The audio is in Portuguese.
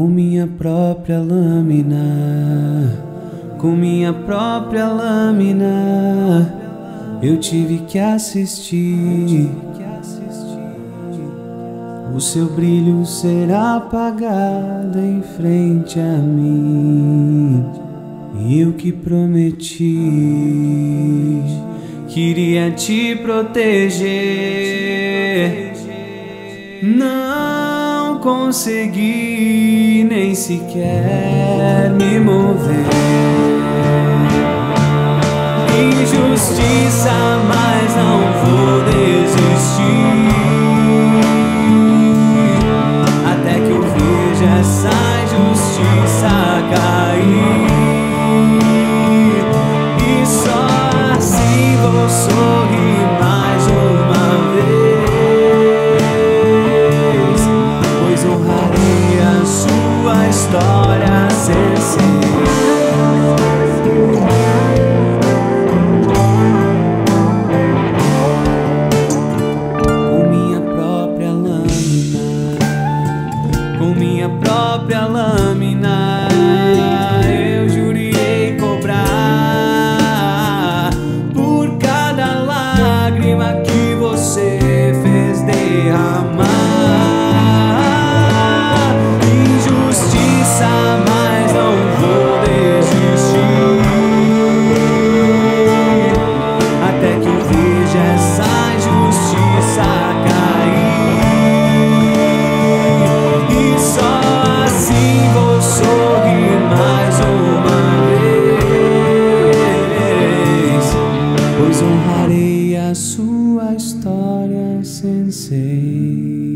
com minha própria lâmina, com minha própria lâmina, eu tive que assistir. O seu brilho será apagado em frente a mim. E eu que prometi, queria te proteger. Não consegui nem sequer me mover. Injustiça, mas não vou desistir. Até que eu veja essa injustiça sua história sem ser. com minha própria lâmina, sua história, sensei